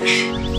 事